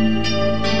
Música